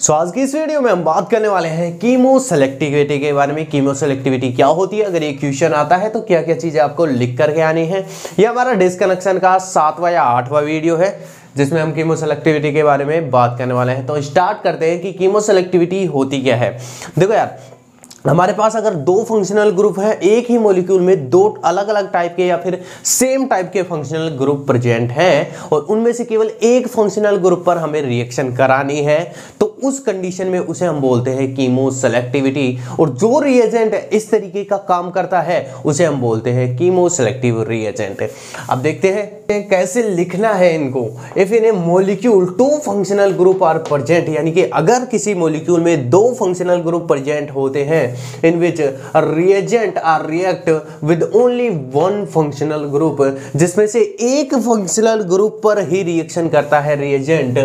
सो आज की इस वीडियो में हम बात करने वाले हैं कीमो सेलेक्टिविटी के बारे में। कीमो सेलेक्टिविटी क्या होती है? अगर ये क्वेश्चन आता है तो क्या क्या चीज़ें आपको लिख करके आनी है? ये हमारा डिस्कनेक्शन का सातवां या आठवां वीडियो है, जिसमें हम कीमो सेलेक्टिविटी के बारे में बात करने वाले हैं। तो स्टार्ट करते हैं कि कीमो सेलेक्टिविटी होती क्या है। देखो यार हमारे पास अगर दो फंक्शनल ग्रुप है, एक ही मॉलिक्यूल में दो अलग अलग टाइप के या फिर सेम टाइप के फंक्शनल ग्रुप प्रेजेंट हैं और उनमें से केवल एक फंक्शनल ग्रुप पर हमें रिएक्शन करानी है तो उस कंडीशन में उसे हम बोलते हैं कीमो सेलेक्टिविटी और जो रिएजेंट इस तरीके का काम करता है, उसे हम बोलते हैं कीमो सेलेक्टिव रिएजेंट अब देखते हैं कैसे लिखना है इनको। If in a molecule two functional group are present यानी कि अगर किसी मोलिक्यूल में दो फंक्शनल ग्रुप प्रेजेंट होते हैं in which a reagent are react with only one functional group, जिसमें से एक फंक्शनल ग्रुप पर ही रिएक्शन करता है reagent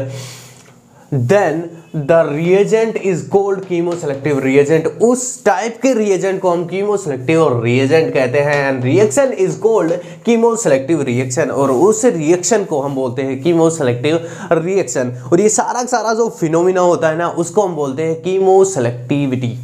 then the reagent is called chemoselective reagent उस टाइप के रिएजेंट को हम कीमोसेलेक्टिव और रिएजेंट कहते हैं and reaction is called chemoselective reaction और उस रिएक्शन को हम बोलते हैं कीमोसेलेक्टिव रिएक्शन और ये सारा सारा जो फिनोमिना होता है ना, उसको हम बोलते हैं chemoselectivity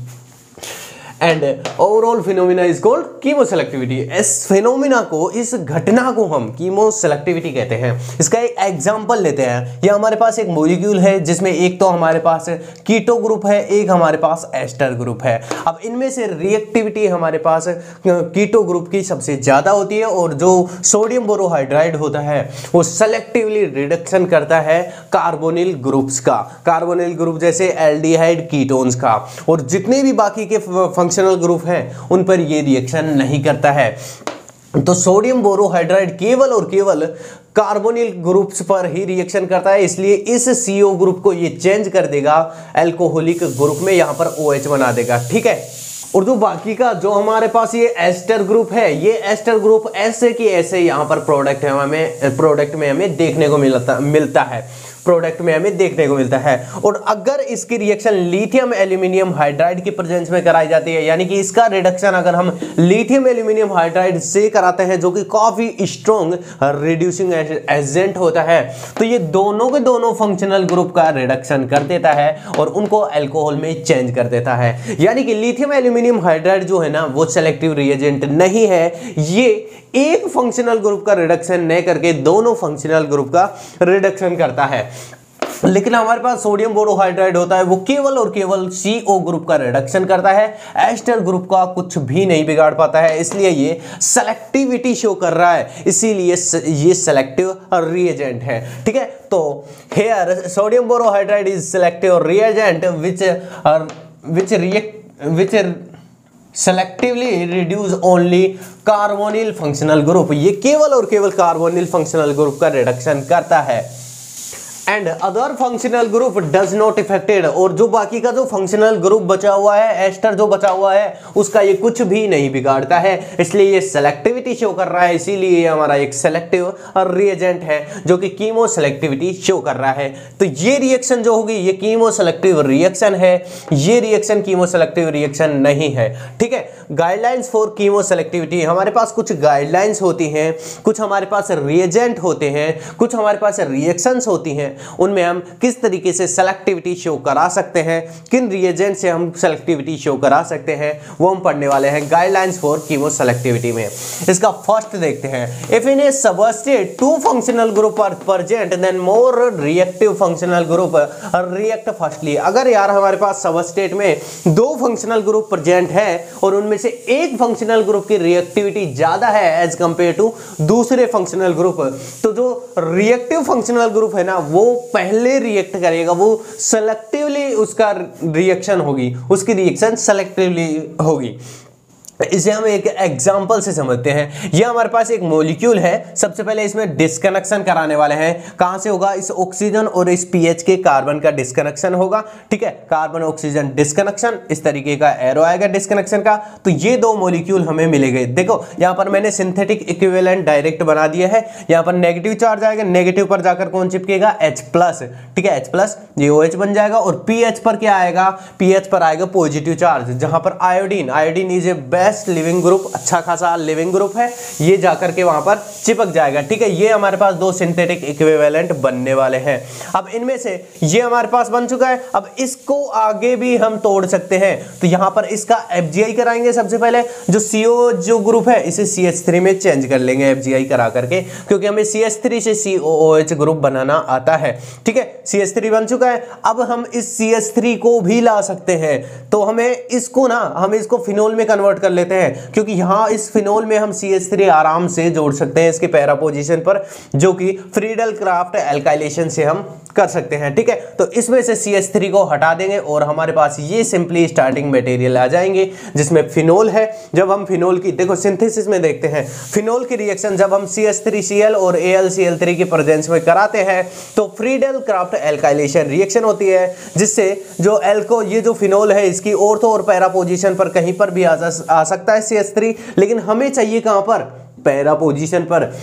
and overall phenomena is called chemoselectivity इस फिनोमिना को, इस घटना को हम कीमो सेलेक्टिविटी कहते हैं। इसका एक एग्जांपल लेते हैं। ये हमारे पास एक मोलिक्यूल है, जिसमें एक तो हमारे पास कीटो ग्रुप है, एक हमारे पास एस्टर ग्रुप है। अब इनमें से रिएक्टिविटी हमारे पास कीटो ग्रुप की सबसे ज़्यादा होती है और जो सोडियम बोरोहाइड्राइड होता है, वो सेलेक्टिवली रिडक्शन करता है कार्बोनिल ग्रुप्स का। कार्बोनिल ग्रुप जैसे एल्डिहाइड कीटोन्स का। और जितने भी बाकी के फ़ंक्शन फंक्शनल ग्रुप हैं, उन पर ये रिएक्शन नहीं करता है। तो सोडियम बोरोहाइड्राइड केवल और केवल कार्बोनिल ग्रुप्स पर ही रिएक्शन करता है, इसलिए इस सीओ ग्रुप को ये चेंज कर देगा एल्कोहलिक ग्रुप में यहाँ पर ओ OH बना देगा, ठीक है? और जो बाकी का, जो हमारे पास ये एस्टर ग्रुप है, ये एस्टर ग्रुप ऐसे कि ऐसे यहाँ पर प्रोडक्ट है, हमें प्रोडक्ट में हमें देखने को मिलता मिलता है। प्रोडक्ट में हमें देखने को मिलता है। और अगर इसकी रिएक्शन लिथियम एल्यूमिनियम हाइड्राइड की प्रेजेंस में कराई जाती है, यानी कि इसका रिडक्शन अगर हम लिथियम एल्यूमिनियम हाइड्राइड से कराते हैं, जो कि काफ़ी स्ट्रॉन्ग रिड्यूसिंग एजेंट होता है तो ये दोनों के दोनों फंक्शनल ग्रुप का रिडक्शन कर देता है और उनको एल्कोहल में चेंज कर देता है। यानी कि लिथियम एल्यूमिनियम हाइड्राइड जो है ना, वो सेलेक्टिव रिएजेंट नहीं है। ये एक फंक्शनल ग्रुप का रिडक्शन नहीं करके दोनों फंक्शनल ग्रुप का रिडक्शन करता है। लेकिन हमारे पास सोडियम बोरोहाइड्राइड होता है, वो केवल और केवल CO ग्रुप का रिडक्शन करता है, एस्टर ग्रुप का कुछ भी नहीं बिगाड़ पाता है, इसलिए ये सेलेक्टिविटी शो कर रहा है, इसीलिए ये सेलेक्टिव रिएजेंट है, ठीक है? तो here sodium borohydride is selective reagent which which react which selectively reduce only carbonyl functional group ये केवल और केवल कार्बोनिल फंक्शनल ग्रुप का रिडक्शन करता है। And other functional group does not effected और जो बाकी का जो फंक्शनल ग्रुप बचा हुआ है एस्टर जो बचा हुआ है, उसका ये कुछ भी नहीं बिगाड़ता है। इसलिए ये सेलेक्टिविटी शो कर रहा है, इसीलिए ये हमारा एक सेलेक्टिव रिएजेंट है, जो कि कीमो सेलेक्टिविटी शो कर रहा है। तो ये रिएक्शन जो होगी, ये कीमो सेलेक्टिव रिएक्शन है। ये रिएक्शन कीमो सेलेक्टिव रिएक्शन नहीं है। ठीक है? गाइडलाइंस फॉर कीमो सेलेक्टिविटी हमारे पास कुछ गाइडलाइंस होती हैं, कुछ हमारे पास रिएजेंट होते हैं, कुछ हमारे पास रिएक्शंस होती हैं। उनमें हम किस तरीके से सेलेक्टिविटी शो करा सकते हैं, किन रिएजेंट से हम सेलेक्टिविटी शो करा सकते हैं, वो हम पढ़ने वाले हैं गाइडलाइंस फॉर कीमो सेलेक्टिविटी में। इसका फ़र्स्ट देखते हैं। If in a substrate two functional group are present then more reactive functional group react firstly अगर यार हमारे पास सबस्टेट में दो फंक्शनल ग्रुप प्रेजेंट है और उनमें से एक फंक्शनल ग्रुप की रिएक्टिविटी ज़्यादा है एज कंपेयर टू दूसरे फंक्शनल ग्रुप तो जो रिएक्टिव फंक्शनल ग्रुप है ना, वो वो पहले रिएक्ट करेगा वो सेलेक्टिवली उसका रिएक्शन होगी उसकी रिएक्शन सेलेक्टिवली होगी। इसे हम एक एग्ज़ाम्पल से समझते हैं। यह हमारे पास एक मोलिक्यूल है। सबसे पहले इसमें डिस्कनेक्शन कराने वाले हैं। कहाँ से होगा? इस ऑक्सीजन और इस पीएच के कार्बन का डिस्कनेक्शन होगा। ठीक है? कार्बन ऑक्सीजन डिस्कनेक्शन इस तरीके का एरो आएगा डिस्कनेक्शन का। तो ये दो मोलिक्यूल हमें मिलेंगे देखो, यहाँ पर मैंने सिंथेटिक इक्विवेलेंट डायरेक्ट बना दिया है। यहाँ पर नेगेटिव चार्ज आएगा। नेगेटिव पर जाकर कौन चिपकेगा? एच प्लस ठीक है? एच प्लस ये ओ OH बन जाएगा। और पीएच पर क्या आएगा? पीएच पर आएगा पॉजिटिव चार्ज जहाँ पर iodine iodine is a best best leaving group अच्छा खासा लिविंग ग्रुप है, ये जाकर के वहाँ पर चिपक जाएगा, ठीक है? ये हमारे पास दो सिंथेटिक इक्विवेलेंट बनने वाले हैं। अब इनमें से ये हमारे पास बन चुका है, अब इसको आगे भी हम तोड़ सकते हैं। तो यहाँ पर इसका एफजीआई कराएँगे सबसे पहले, जो सीओ जो ग्रुप है, इसे सी में चेंज कर लेंगे एफ़ करा करके, क्योंकि हमें सी से सी ग्रुप बनाना आता है, ठीक है? सी बन चुका है, अब हम इस सी को भी ला सकते हैं। तो हमें इसको ना, हम इसको फिनोल में कन्वर्ट कर लेते हैं क्योंकि यहाँ इस फिनोल में हम सी आराम से जोड़ सकते हैं इसके पैरा पोजिशन पर जो कि फ्रीडल क्राफ्ट एल्काइलेशन से हम कर सकते हैं ठीक है? तो इसमें से सी एस थ्री को हटा देंगे और हमारे पास ये सिंपली स्टार्टिंग मटेरियल आ जाएँगे जिसमें फिनोल है। जब हम फिनोल की देखो सिंथेसिस में देखते हैं। फिनोल की रिएक्शन जब हम C S three C L और A L C L three की प्रेजेंस में कराते हैं तो फ्रीडल क्राफ्ट एल्काइलेशन रिएक्शन होती है जिससे जो एल्को ये जो फिनोल है इसकी ओर्थो और पैरा पोजिशन पर कहीं पर भी आ, आ सकता है सी लेकिन हमें चाहिए कहाँ पर? पैरा पोजिशन पर।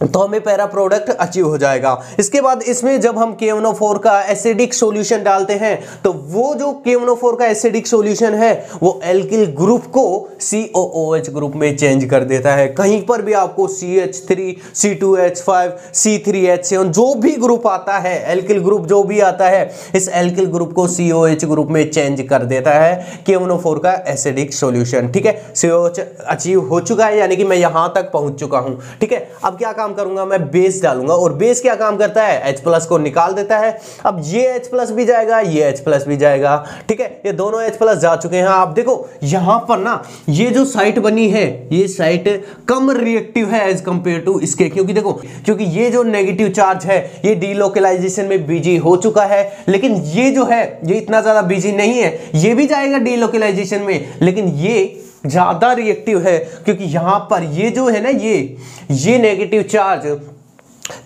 तो हमें पैरा प्रोडक्ट अचीव हो जाएगा। इसके बाद इसमें जब हम के का एसिडिक सॉल्यूशन डालते हैं तो वो जो के का एसिडिक सॉल्यूशन है, वो एल्किल ग्रुप को COOH ग्रुप में चेंज कर देता है। कहीं पर भी आपको CH3 C2H5 C3H7 जो भी ग्रुप आता है एल्किल ग्रुप जो भी आता है, इस एल्किल ग्रुप को COH ग्रुप में चेंज कर देता है के का एसिडिक सोल्यूशन ठीक है? COH अचीव हो चुका है, यानी कि मैं यहाँ तक पहुँच चुका हूँ। ठीक है? अब क्या करूँगा, मैं बेस डालूँगा और बेस क्या काम करता है? H प्लस को निकाल देता है। अब ये H प्लस भी जाएगा, ये H प्लस भी जाएगा, ठीक है? ये दोनों H प्लस जा चुके हैं। आप देखो, यहाँ पर ना, ये जो साइट बनी है, ये साइट कम रिएक्टिव है एज कंपेयर टू इसके, क्योंकि देखो, क्योंकि ये जो नेगेटिव चार्ज है, ये डीलोकलाइजेशन में बिज़ी हो चुका है, लेकिन ये जो है, ये इतना ज़्यादा बिज़ी नहीं है। ये भी जाएगा डीलोकलाइजेशन में, लेकिन ये ज़्यादा रिएक्टिव है, क्योंकि यहाँ पर ये जो है ना, ये ये नेगेटिव चार्ज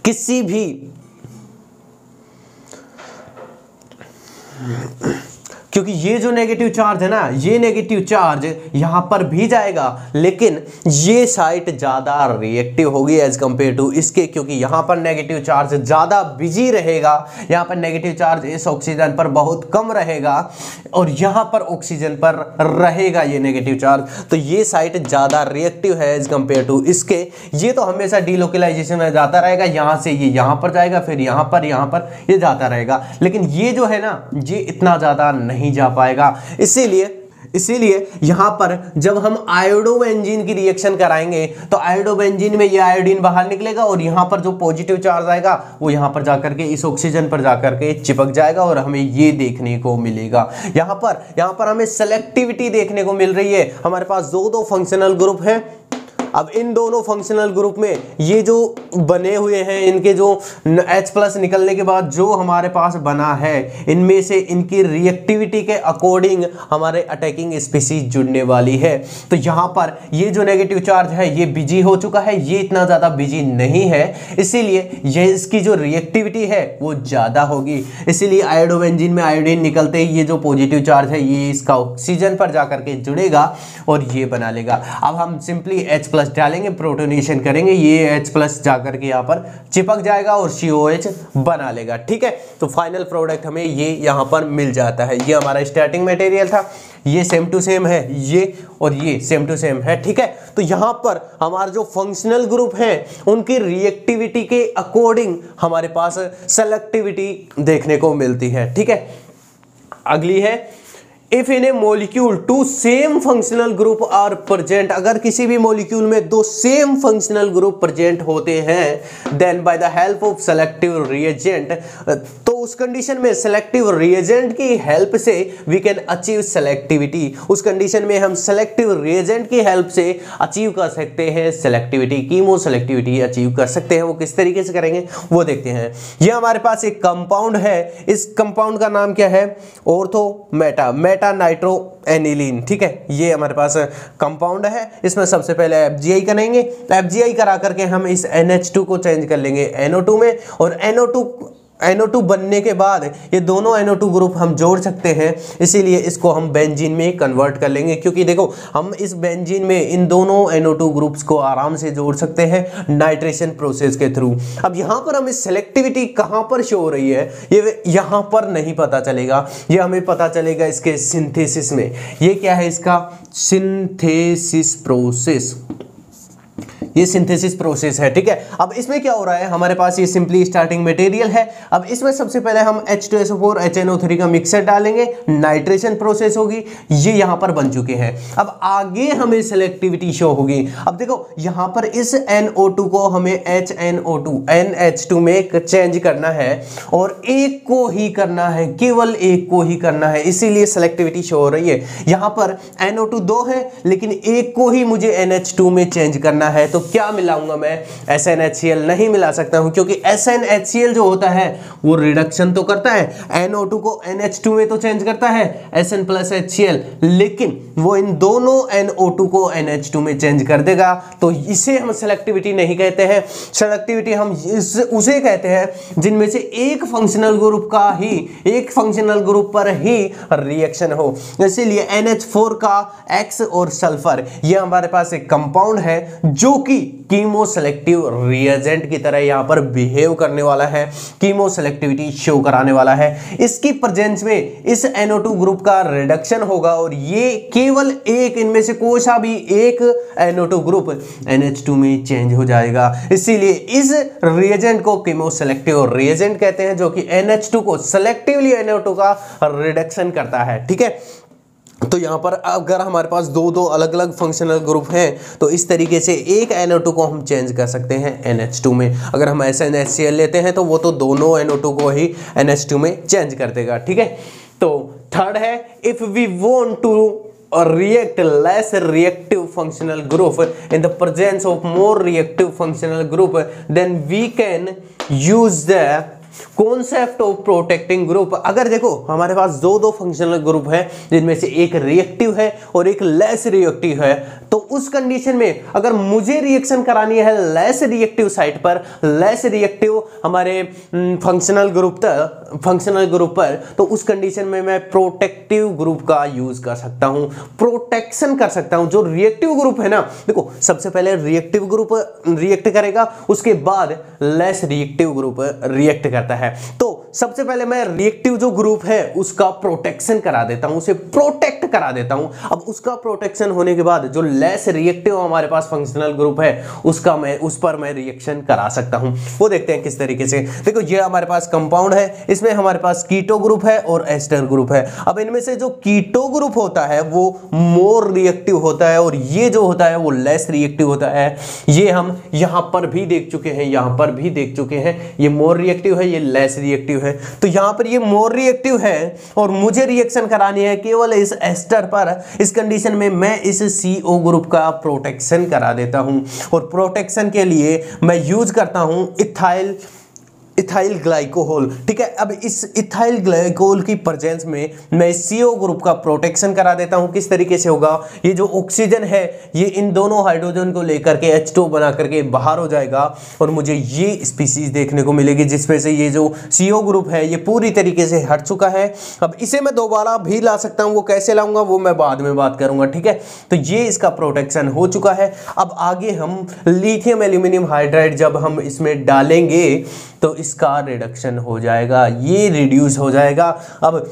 किसी भी क्योंकि ये जो नेगेटिव चार्ज है ना, ये नेगेटिव चार्ज यहाँ पर भी जाएगा, लेकिन ये साइट ज़्यादा रिएक्टिव होगी एज कंपेयर टू इसके, क्योंकि यहाँ पर नेगेटिव चार्ज ज़्यादा बिज़ी रहेगा, यहाँ पर नेगेटिव चार्ज इस ऑक्सीजन पर बहुत कम रहेगा, और यहाँ पर ऑक्सीजन पर रहेगा ये नेगेटिव चार्ज तो ये साइट ज़्यादा रिएक्टिव है एज कंपेयर टू इसके। ये तो हमेशा डीलोकलाइजेशन में जाता रहेगा, यहाँ से ये यहाँ पर जाएगा, फिर यहाँ पर यहाँ पर ये जाता रहेगा। लेकिन ये जो है ना, ये इतना ज़्यादा नहीं नहीं जा पाएगा। इसीलिए इसीलिए यहाँ पर जब हम आयोडोबेंजीन की रिएक्शन कराएँगे तो आयोडोबेंजीन में ये आयोडीन बाहर निकलेगा और यहाँ पर जो पॉजिटिव चार्ज आएगा, वो यहाँ पर जाकर के इस ऑक्सीजन पर जाकर के चिपक जाएगा और हमें ये देखने को मिलेगा। यहाँ पर यहाँ पर हमें सेलेक्टिविटी देखने को मिल रही है। हमारे पास दो दो फंक्शनल ग्रुप हैं। अब इन दोनों फंक्शनल ग्रुप में ये जो बने हुए हैं, इनके जो H प्लस निकलने के बाद जो हमारे पास बना है, इनमें से इनकी रिएक्टिविटी के अकॉर्डिंग हमारे अटैकिंग स्पीसीज जुड़ने वाली है। तो यहाँ पर ये जो नेगेटिव चार्ज है, ये बिज़ी हो चुका है, ये इतना ज़्यादा बिज़ी नहीं है। इसीलिए ये इसकी जो रिएक्टिविटी है, वो ज़्यादा होगी। इसीलिए आयोडोवेंजिन में आयोडीन निकलते ही ये जो पॉजिटिव चार्ज है, ये इसका ऑक्सीजन पर जा करके जुड़ेगा और ये बना लेगा। अब हम सिंपली H प्लस प्लस डालेंगे प्रोटोनेशन करेंगे, ये एच प्लस जाकर के यहाँ पर चिपक जाएगा और सी बना लेगा, ठीक है? तो फाइनल प्रोडक्ट हमें ये यहाँ पर मिल जाता है। ये हमारा स्टार्टिंग मटेरियल था, ये सेम टू सेम है, ये और ये सेम टू सेम है, ठीक है? तो यहाँ पर हमारा जो फंक्शनल ग्रुप है, उनकी रिएक्टिविटी के अकॉर्डिंग हमारे पास सेलेक्टिविटी देखने को मिलती है, ठीक है? अगली है if in a molecule two same functional group are present अगर किसी भी मोलिक्यूल में दो सेम फंक्शनल ग्रुप प्रेजेंट होते हैं then by the help of selective reagent तो उस कंडीशन में सेलेक्टिव रिएजेंट की हेल्प से वी कैन अचीव सेलेक्टिविटी उस कंडीशन में हम सेलेक्टिव रिएजेंट की हेल्प से अचीव कर सकते हैं सेलेक्टिविटी कीमो सेलेक्टिविटी अचीव कर सकते हैं। वो किस तरीके से करेंगे? वो देखते हैं। ये हमारे पास एक कंपाउंड है। इस कंपाउंड का नाम क्या है? Ortho meta meta nitro aniline ठीक है? ये हमारे पास कंपाउंड है। इसमें सबसे पहले एफ़ करेंगे। एफ़ करा करके हम इस NH2 को चेंज कर लेंगे NO2 में और NO2 NO2 बनने के बाद ये दोनों NO2 ग्रुप हम जोड़ सकते हैं। इसीलिए इसको हम बेंजीन में कन्वर्ट कर लेंगे, क्योंकि देखो, हम इस बेंजीन में इन दोनों NO2 ग्रुप्स को आराम से जोड़ सकते हैं नाइट्रेशन प्रोसेस के थ्रू अब यहाँ पर हमें सेलेक्टिविटी कहाँ पर शो हो रही है, ये यहाँ पर नहीं पता चलेगा। ये हमें पता चलेगा इसके सिंथेसिस में। ये क्या है इसका? सिंथेसिस प्रोसेस ये सिंथेसिस प्रोसेस है, ठीक है? अब इसमें क्या हो रहा है? हमारे पास ये सिंपली स्टार्टिंग मटेरियल है। अब इसमें सबसे पहले हम H2SO4 HNO3 का मिक्सर डालेंगे। नाइट्रेशन प्रोसेस होगी। ये यहाँ पर बन चुके हैं। अब आगे हमें सेलेक्टिविटी शो होगी। अब देखो, यहाँ पर इस NO2 को हमें HNO2 NH2 में चेंज करना है और एक को ही करना है, केवल एक को ही करना है। इसीलिए सेलेक्टिविटी शो हो रही है। यहाँ पर NO2 दो है, लेकिन एक को ही मुझे NH2 में चेंज करना है। तो क्या मिलाऊँगा मैं? एस नहीं मिला सकता हूँ, क्योंकि एस जो होता है, वो रिडक्शन तो करता है NO2 को NH2 में तो चेंज करता है SN प्लस लेकिन वो इन दोनों NO2 को NH2 में चेंज कर देगा तो इसे हम सेलेक्टिविटी नहीं कहते हैं। सेलेक्टिविटी हम इस, उसे कहते हैं, जिनमें से एक फंक्शनल ग्रुप का ही, एक फंक्शनल ग्रुप पर ही रिएक्शन हो। इसीलिए NH4 का X और सल्फ़र ये हमारे पास एक कंपाउंड है, जो कि कीमो सेलेक्टिव रिएजेंट की तरह यहाँ पर बिहेव करने वाला है कीमो सेलेक्टिविटी शो कराने वाला है। इसकी प्रेजेंस में इस NO2 ग्रुप का रिडक्शन होगा और ये केवल एक, इनमें से कोई सा भी एक NO2 ग्रुप NH2 में चेंज हो जाएगा। इसीलिए इस रिएजेंट को कीमो सेलेक्टिव रिएजेंट कहते हैं, जो कि NH2 को सेलेक्टिवली NO2 का रिडक्शन करता है, ठीक है? तो यहाँ पर अगर हमारे पास दो दो अलग अलग फंक्शनल ग्रुप हैं तो इस तरीके से एक NO2 को हम चेंज कर सकते हैं NH2 में। अगर हम ऐसे NHCl लेते हैं तो वो तो दोनों NO2 को ही NH2 में चेंज कर देगा, ठीक है? तो थर्ड है if we want to react less reactive functional group in the presence of more reactive functional group then we can use the concept of protecting group अगर देखो, हमारे पास दो दो फंक्शनल ग्रुप है, जिनमें से एक रिएक्टिव है और एक लेस रिएक्टिव है तो उस कंडीशन में अगर मुझे रिएक्शन करानी है लेस रिएक्टिव साइट पर लेस रिएक्टिव हमारे फंक्शनल ग्रुप तक फंक्शनल ग्रुप पर तो उस कंडीशन में मैं प्रोटेक्टिव ग्रुप का यूज़ कर सकता हूँ। प्रोटेक्शन कर सकता हूँ। जो रिएक्टिव ग्रुप है ना, देखो, सबसे पहले रिएक्टिव ग्रुप रिएक्ट करेगा, उसके बाद लेस रिएक्टिव ग्रुप रिएक्ट करता है। तो सबसे पहले मैं रिएक्टिव जो ग्रुप है, उसका प्रोटेक्शन करा देता हूँ, उसे प्रोटेक्ट करा देता हूँ। अब उसका प्रोटेक्शन होने के बाद जो लेस रिएक्टिव हमारे पास फंक्शनल ग्रुप है, उसका मैं, उस पर मैं रिएक्शन करा सकता हूँ। वो देखते हैं किस तरीके से। देखो, ये हमारे पास कंपाउंड है, इसमें हमारे पास कीटो ग्रुप है और एस्टर ग्रुप है। अब इनमें से जो कीटो ग्रुप होता है, वो मोर रिएक्टिव होता है और ये जो होता है, वो लेस रिएक्टिव होता है। ये हम यहाँ पर भी देख चुके हैं, यहाँ पर भी देख चुके हैं। ये मोर रिएक्टिव है, ये लेस रिएक्टिव है। तो यहाँ पर ये मोर रिएक्टिव है और मुझे रिएक्शन करानी है केवल इस एस्टर पर इस कंडीशन में मैं इस सीओ ग्रुप का प्रोटेक्शन करा देता हूँ। और प्रोटेक्शन के लिए मैं यूज़ करता हूँ इथाइल इथाइल ग्लाइकोहोल ठीक है? अब इस इथाइल ग्लाइकोहोल की प्रेजेंस में मैं सीओ ग्रुप का प्रोटेक्शन करा देता हूँ। किस तरीके से होगा? ये जो ऑक्सीजन है, ये इन दोनों हाइड्रोजन को लेकर के एच टू बना करके बाहर हो जाएगा और मुझे ये स्पीसीज देखने को मिलेगी जिसमें से ये जो सीओ ग्रुप है, ये पूरी तरीके से हट चुका है। अब इसे मैं दोबारा भी ला सकता हूँ, वो कैसे लाऊँगा, वो मैं बाद में बात करूँगा, ठीक है? तो ये इसका प्रोटेक्शन हो चुका है। अब आगे हम लिथियम एल्यूमिनियम हाइड्राइड जब हम इसमें डालेंगे तो इसका रिडक्शन हो जाएगा ये रिड्यूस हो जाएगा। अब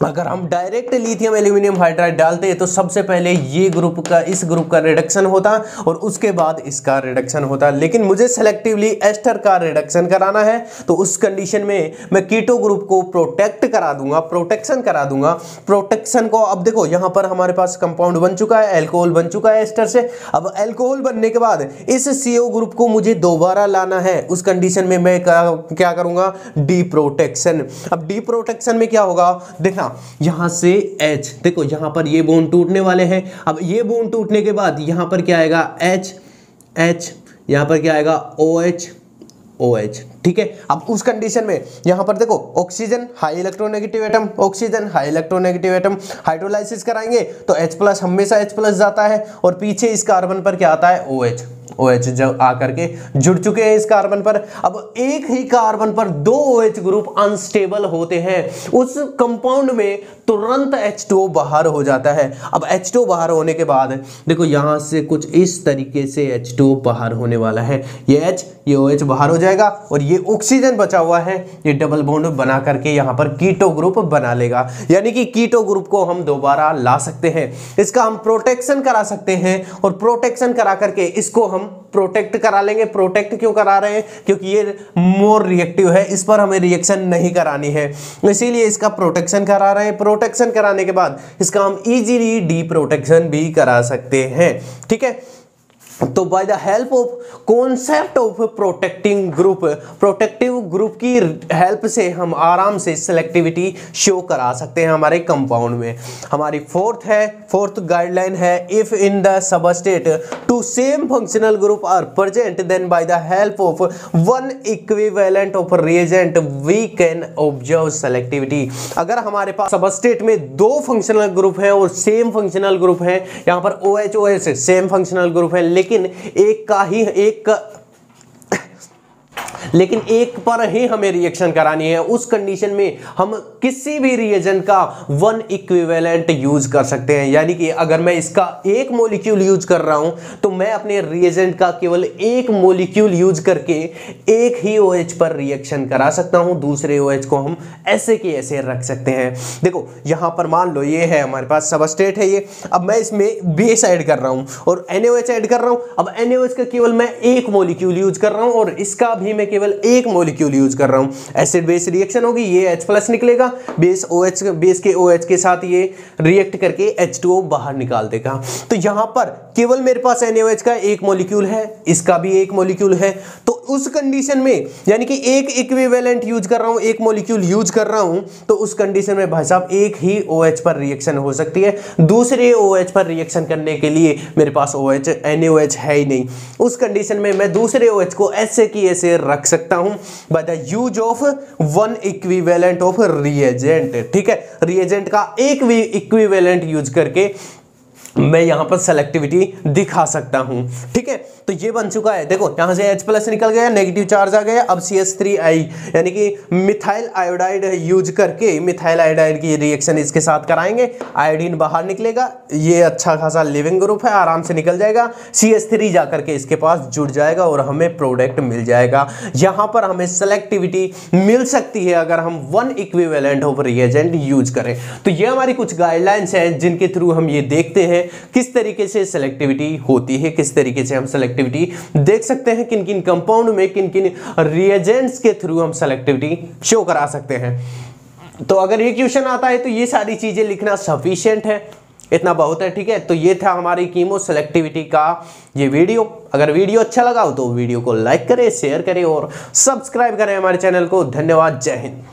अगर हम डायरेक्ट लिथियम एल्यूमिनियम हाइड्राइड डालते हैं तो सबसे पहले ये ग्रुप का, इस ग्रुप का रिडक्शन होता और उसके बाद इसका रिडक्शन होता। लेकिन मुझे सेलेक्टिवली एस्टर का रिडक्शन कराना है तो उस कंडीशन में मैं कीटो ग्रुप को प्रोटेक्ट करा दूँगा प्रोटेक्शन करा दूँगा। प्रोटेक्शन को, अब देखो, यहाँ पर हमारे पास कंपाउंड बन चुका है एल्कोहल बन चुका है एस्टर से। अब एल्कोहल बनने के बाद इस सीओ ग्रुप को मुझे दोबारा लाना है। उस कंडीशन में मैं क्या करूँगा? डी प्रोटेक्शन अब डी प्रोटेक्शन में क्या होगा? देखना यहाँ से एच देखो यहाँ पर ये बोन टूटने वाले हैं। अब ये बोन टूटने के बाद यहाँ पर क्या आएगा? एच एच यहाँ पर क्या आएगा? ओ एच ओ एच ठीक है? अब उस कंडीशन में यहाँ पर देखो oxygen high electronegative atom oxygen high electronegative atom hydrolysis कराएँगे तो H प्लस हमेशा H प्लस जाता है, और पीछे इस कार्बन पर क्या आता है? ओ OH ओ एच जब आकर के जुड़ चुके हैं इस कार्बन पर। अब एक ही कार्बन पर दो ओ एच ग्रुप अनस्टेबल होते हैं। उस कंपाउंड में तुरंत एच H2O बाहर हो जाता है। अब H2O बाहर होने के बाद, देखो यहाँ से कुछ इस तरीके से एच H2O बाहर होने वाला है। ये H, ये OH बाहर हो जाएगा और ये ऑक्सीजन बचा हुआ है। ये डबल बॉन्ड बना करके यहाँ पर कीटो ग्रुप बना लेगा। यानी कि कीटो ग्रुप को हम दोबारा ला सकते हैं। इसका हम प्रोटेक्शन करा सकते हैं और प्रोटेक्शन करा करके इसको हम प्रोटेक्ट करा लेंगे। प्रोटेक्ट क्यों करा रहे हैं? क्योंकि ये मोर रिएक्टिव है। इस पर हमें रिएक्शन नहीं करानी है। इसीलिए इसका प्रोटेक्शन करा रहे हैं। प्रोटेक्शन कराने के बाद इसका हम इजीली डी प्रोटेक्शन भी करा सकते हैं। ठीक है? तो by the help of concept of protecting group protective group की हेल्प से हम आराम से सिलेक्टिविटी शो करा सकते हैं हमारे कंपाउंड में। हमारी फोर्थ है फोर्थ गाइडलाइन है if in the substrate two same functional group are present then by the help of one equivalent of reagent we can observe selectivity अगर हमारे पास सबस्टेट में दो फंक्शनल ग्रुप हैं और सेम फंक्शनल ग्रुप हैं, यहाँ पर O H O S same functional group है लेकिन एक का ही एक लेकिन एक पर ही हमें रिएक्शन करानी है। उस कंडीशन में हम किसी भी रिएजेंट का वन इक्विवेलेंट यूज़ कर सकते हैं। यानी कि अगर मैं इसका एक मोलिक्यूल यूज़ कर रहा हूँ तो मैं अपने रिएजेंट का केवल एक मोलिक्यूल यूज़ करके एक ही OH पर रिएक्शन करा सकता हूँ। दूसरे ओ OH को हम ऐसे के ऐसे रख सकते हैं। देखो, यहाँ पर मान लो ये है, हमारे पास सबस्टेट है ये। अब मैं इसमें बेस ऐड कर रहा हूँ और NaOH ऐड कर रहा हूँ। अब NaOH का केवल मैं एक मोलिक्यूल यूज़ कर रहा हूँ और इसका भी मैं केवल एक मोलिक्यूल यूज़ कर रहा हूँ। एसिड बेस रिएक्शन होगी, ये H प्लस निकलेगा। बेस ओ OH बेस के ओ OH के साथ ये रिएक्ट करके H2O बाहर निकाल देगा। तो यहाँ पर केवल मेरे पास NaOH का एक मोलिक्यूल है, इसका भी एक मोलिक्यूल है। तो उस कंडीशन में, यानी कि एक इक्विवेलेंट यूज़ कर रहा हूँ, एक मोलिक्यूल यूज़ कर रहा हूँ तो उस कंडीशन में भाई साहब एक ही OH पर रिएक्शन हो सकती है। दूसरे OH पर रिएक्शन करने के लिए मेरे पास OH NaOH है ही नहीं। उस कंडीशन में मैं दूसरे OH को ऐसे की ऐसे रख सकता हूँ by the use of one equivalent of reagent ठीक है? रिएजेंट का एक इक्विवेलेंट यूज़ करके मैं यहाँ पर सेलेक्टिविटी दिखा सकता हूँ, ठीक है? तो ये बन चुका है। देखो, यहाँ से H प्लस निकल गया नेगेटिव चार्ज आ गया, अब सी एस थ्री आई यानी कि मिथाइल आयोडाइड यूज़ करके मिथाइल आयोडाइड की रिएक्शन इसके साथ कराएँगे। आयोडीन बाहर निकलेगा, ये अच्छा खासा लिविंग ग्रुप है, आराम से निकल जाएगा। सी एस थ्री जाकर के इसके पास जुड़ जाएगा और हमें प्रोडक्ट मिल जाएगा। यहाँ पर हमें सेलेक्टिविटी मिल सकती है अगर हम one equivalent of reagent use करें। तो ये हमारी कुछ गाइडलाइंस हैं, जिनके थ्रू हम ये देखते हैं, किस तरीके से सेलेक्टिविटी होती है, किस तरीके से हम सेलेक्टिविटी देख सकते हैं किन किन कंपाउंड में किन किन रिएजेंट्स के थ्रू हम सेलेक्टिविटी शो करा सकते हैं। तो अगर ये क्वेश्चन आता है तो ये सारी चीज़ें लिखना सफिशियंट है। इतना बहुत है, ठीक है? तो ये था हमारी कीमो सेलेक्टिविटी का ये वीडियो अगर वीडियो अच्छा लगा हो तो वीडियो को लाइक करें शेयर करें और सब्सक्राइब करें हमारे चैनल को। धन्यवाद, जय हिंद।